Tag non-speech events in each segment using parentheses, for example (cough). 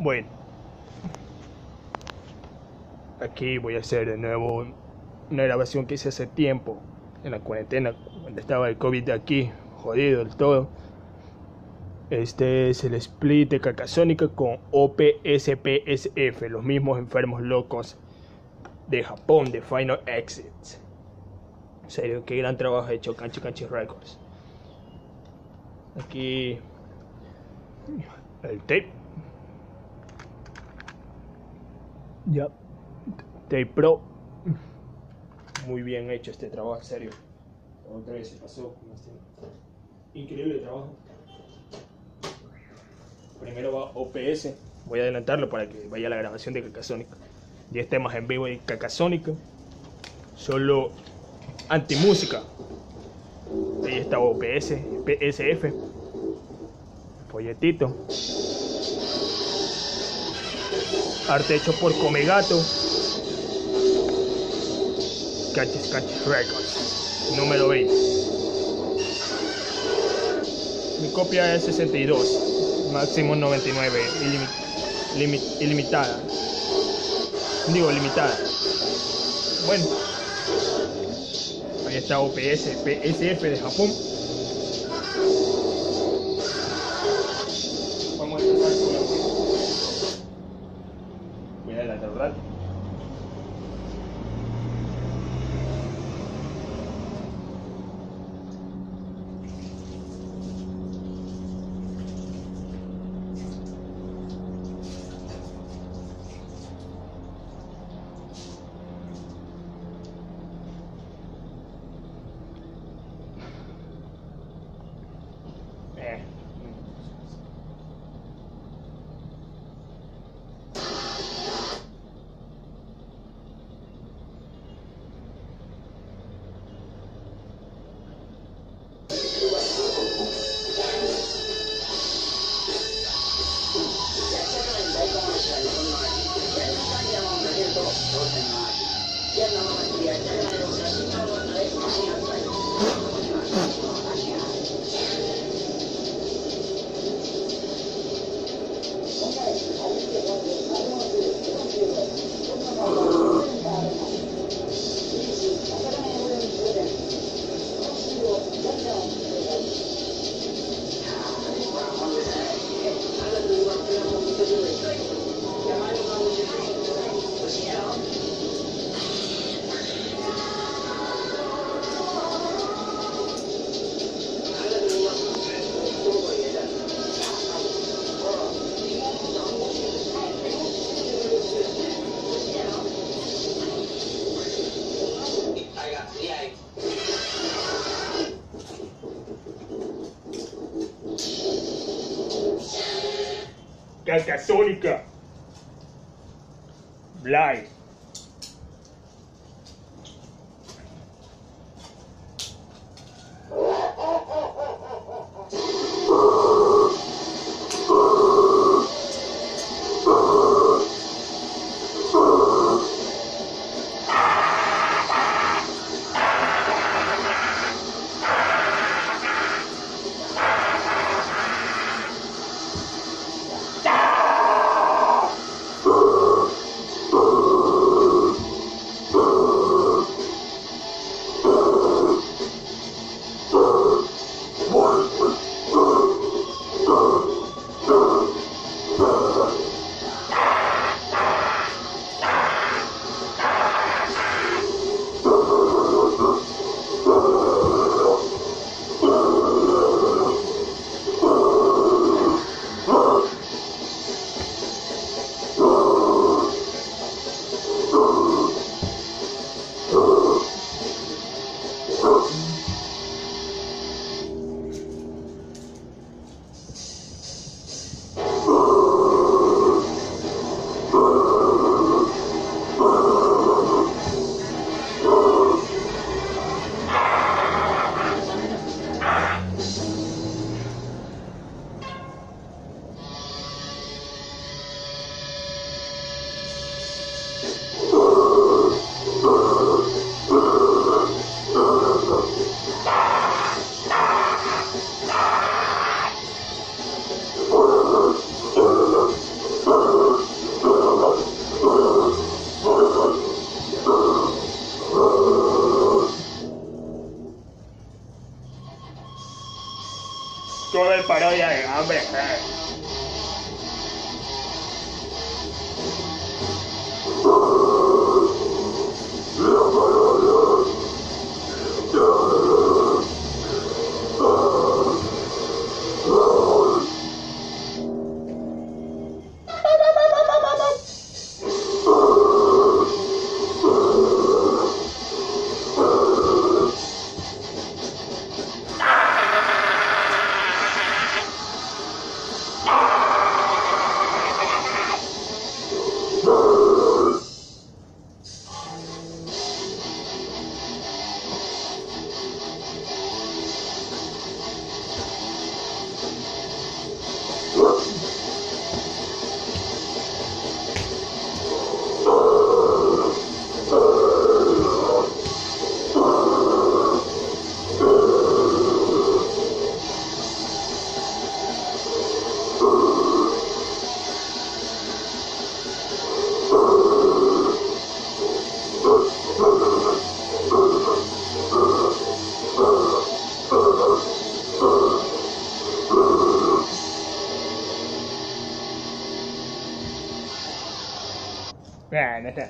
Bueno, aquí voy a hacer de nuevo una grabación que hice hace tiempo en la cuarentena, cuando estaba el COVID aquí, jodido del todo. Este es el split de Cacasónica con OPSPSF, los mismos enfermos locos de Japón, de Final Exit. En serio, qué gran trabajo ha hecho Canchi Canchi Records. Aquí el tape. Ya. Tape Pro. Muy bien hecho este trabajo, en serio. Otra vez se pasó con este increíble trabajo. Primero va OPS. Voy a adelantarlo para que vaya la grabación de Cacasónica. 10 temas en vivo de Cacasónica. Solo antimúsica. Ahí está OPS, PSF. Folletito. Arte hecho por Comegato. Cachis Cachis Records. Número 20. Mi copia es 62. Máximo 99. ilimi- limi- ilimitada. Digo, limitada. Bueno. Ahí está OPS, PSF de Japón. Voy a Cacasónica. Blind. Bueno, todo es parodia de hambre. Está.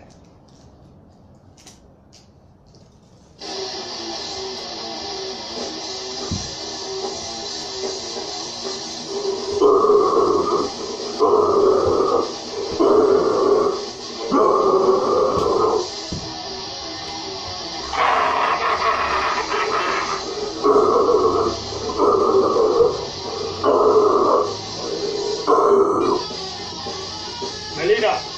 Melina.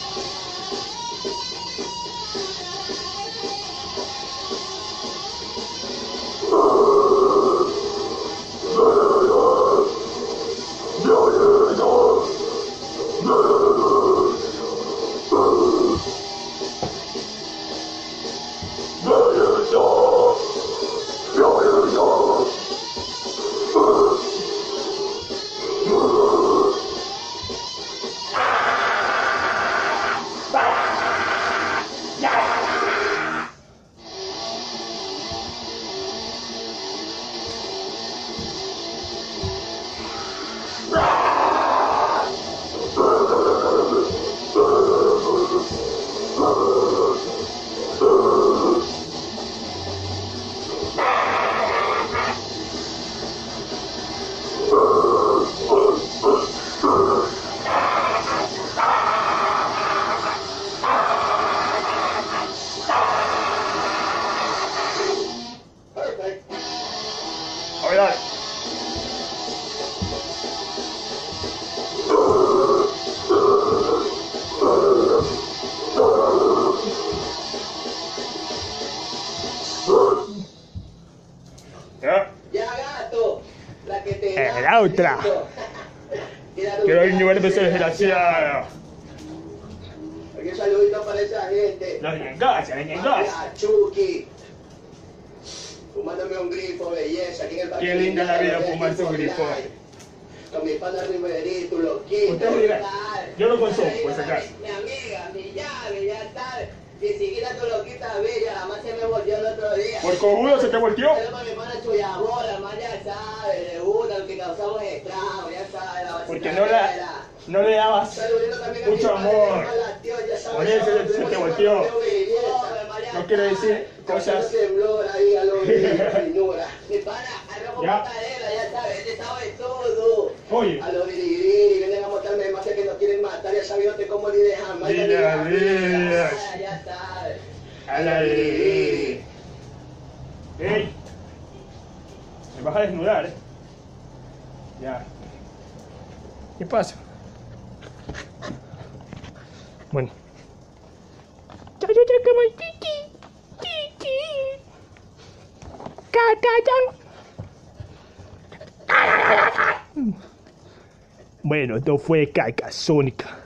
Otra. Tira tu- Quiero ignorar ese desgraciado. Un saludito para esa gente. Los los. Fumándome un grifo, belleza. En Qué linda la vida fumarse un grifo. Con mi pana Riverito, loquito. Yo lo consumo, por si está acaso. Mi amiga, mi llave, ya tal. Ni siquiera tu loquita bella, la más se me volvió el otro día. Por cojudo se te volteó. De causamos estragos, ya sabe, la Porque no la, no le dabas mucho amor. Por eso se te volteó. No quiero decir cosas. (laughs) Ya. sabes, este. Oye, A los biribiri, vienen a montarme más que nos quieren matar, ya sabiéndote cómo ni dejan mal. Dile ya sabes. a la de... ¡Ey! Me vas a desnudar, eh. Ya. ¿Qué pasa? Bueno. Bueno, esto fue Caca Sónica.